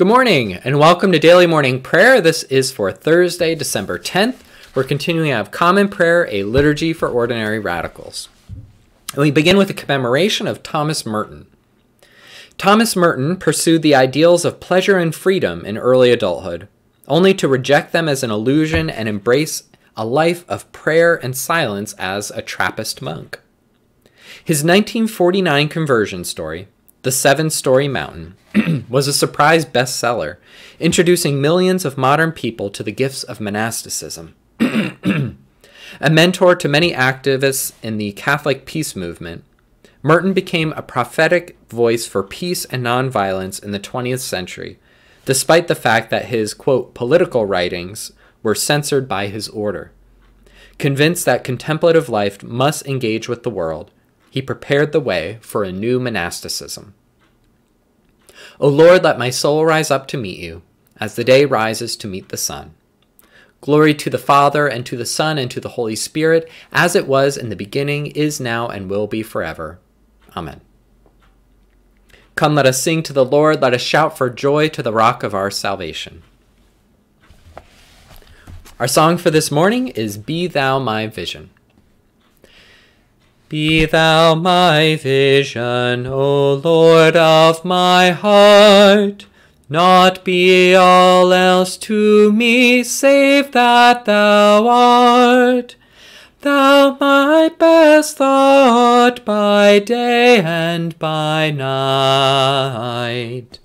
Good morning and welcome to Daily Morning Prayer. This is for Thursday, December 10th. We're continuing to have Common Prayer, a liturgy for ordinary radicals. And we begin with a commemoration of Thomas Merton. Thomas Merton pursued the ideals of pleasure and freedom in early adulthood, only to reject them as an illusion and embrace a life of prayer and silence as a Trappist monk. His 1949 conversion story, The Seven Storey Mountain, was a surprise bestseller, introducing millions of modern people to the gifts of monasticism. a mentor to many activists in the Catholic peace movement, Merton became a prophetic voice for peace and nonviolence in the 20th century, despite the fact that his, quote, political writings were censored by his order. Convinced that contemplative life must engage with the world, he prepared the way for a new monasticism. O Lord, let my soul rise up to meet you, as the day rises to meet the sun. Glory to the Father, and to the Son, and to the Holy Spirit, as it was in the beginning, is now, and will be forever. Amen. Come, let us sing to the Lord, let us shout for joy to the rock of our salvation. Our song for this morning is Be Thou My Vision. Be thou my vision, O Lord of my heart. Not be all else to me save that thou art. Thou my best thought by day and by night.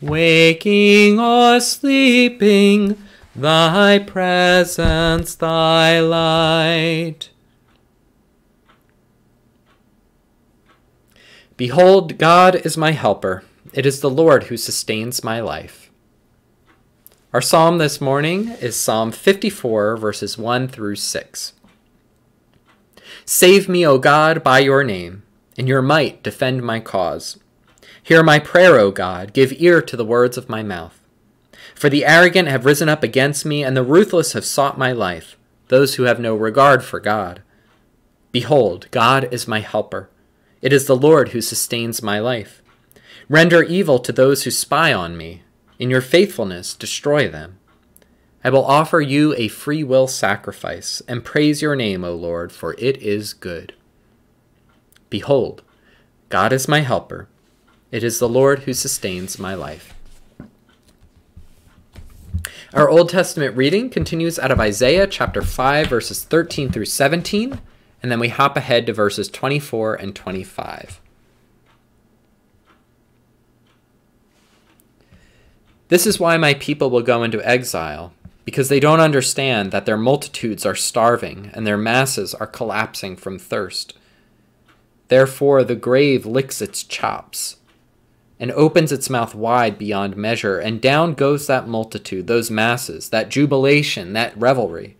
Waking or sleeping, thy presence, thy light. Behold, God is my helper. It is the Lord who sustains my life. Our psalm this morning is Psalm 54, verses 1 through 6. Save me, O God, by your name. In your might, defend my cause. Hear my prayer, O God. Give ear to the words of my mouth. For the arrogant have risen up against me, and the ruthless have sought my life, those who have no regard for God. Behold, God is my helper. It is the Lord who sustains my life. Render evil to those who spy on me. In your faithfulness, destroy them. I will offer you a free will sacrifice and praise your name, O Lord, for it is good. Behold, God is my helper. It is the Lord who sustains my life. Our Old Testament reading continues out of Isaiah chapter 5, verses 13 through 17 and then we hop ahead to verses 24 and 25. This is why my people will go into exile, because they don't understand that their multitudes are starving and their masses are collapsing from thirst. Therefore, the grave licks its chops and opens its mouth wide beyond measure, and down goes that multitude, those masses, that jubilation, that revelry.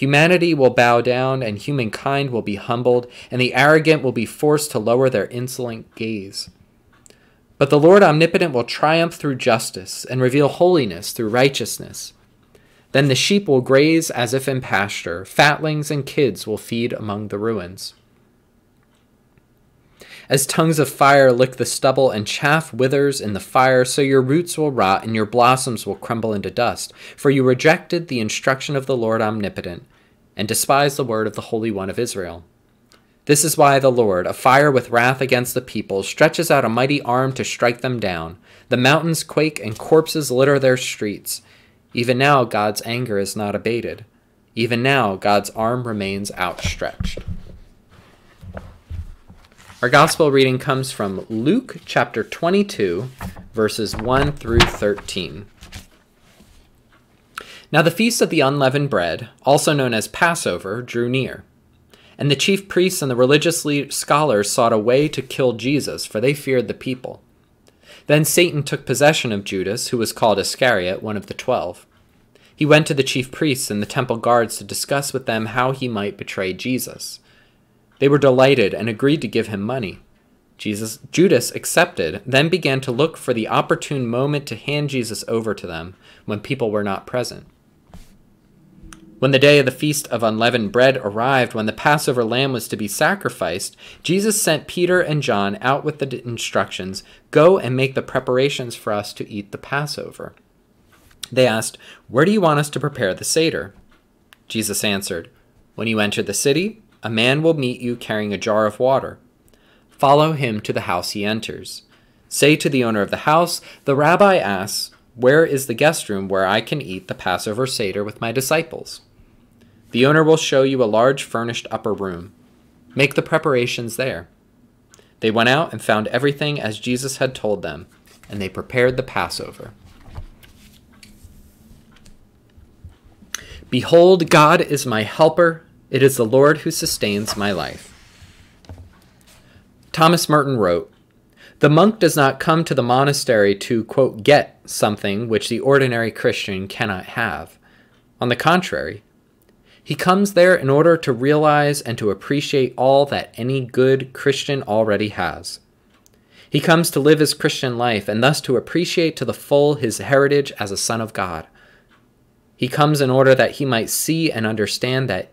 Humanity will bow down, and humankind will be humbled, and the arrogant will be forced to lower their insolent gaze. But the Lord omnipotent will triumph through justice and reveal holiness through righteousness. Then the sheep will graze as if in pasture, fatlings and kids will feed among the ruins. As tongues of fire lick the stubble and chaff withers in the fire, so your roots will rot and your blossoms will crumble into dust. For you rejected the instruction of the Lord omnipotent and despised the word of the Holy One of Israel. This is why the Lord, afire with wrath against the people, stretches out a mighty arm to strike them down. The mountains quake and corpses litter their streets. Even now, God's anger is not abated. Even now, God's arm remains outstretched. Our gospel reading comes from Luke chapter 22, verses 1 through 13. Now the feast of the unleavened bread, also known as Passover, drew near. And the chief priests and the religious scholars sought a way to kill Jesus, for they feared the people. Then Satan took possession of Judas, who was called Iscariot, one of the twelve. He went to the chief priests and the temple guards to discuss with them how he might betray Jesus. They were delighted and agreed to give him money. Jesus, Judas accepted, then began to look for the opportune moment to hand Jesus over to them when people were not present. When the day of the feast of unleavened bread arrived, when the Passover lamb was to be sacrificed, Jesus sent Peter and John out with the instructions Go and make the preparations for us to eat the Passover. They asked, Where do you want us to prepare the Seder? Jesus answered, When you enter the city, a man will meet you carrying a jar of water. Follow him to the house he enters. Say to the owner of the house, The rabbi asks, Where is the guest room where I can eat the Passover Seder with my disciples? The owner will show you a large furnished upper room. Make the preparations there. They went out and found everything as Jesus had told them, and they prepared the Passover. Behold, God is my helper. It is the Lord who sustains my life. Thomas Merton wrote, The monk does not come to the monastery to, quote, get something which the ordinary Christian cannot have. On the contrary, he comes there in order to realize and to appreciate all that any good Christian already has. He comes to live his Christian life and thus to appreciate to the full his heritage as a son of God. He comes in order that he might see and understand that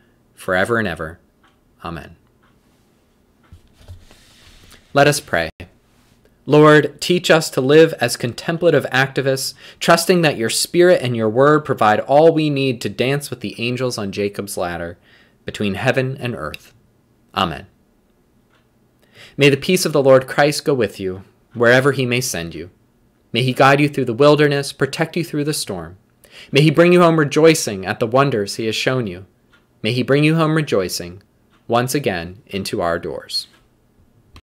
forever and ever. Amen. Let us pray. Lord, teach us to live as contemplative activists, trusting that your Spirit and your Word provide all we need to dance with the angels on Jacob's ladder between heaven and earth. Amen. May the peace of the Lord Christ go with you, wherever he may send you. May he guide you through the wilderness, protect you through the storm. May he bring you home rejoicing at the wonders he has shown you. May he bring you home rejoicing once again into our doors.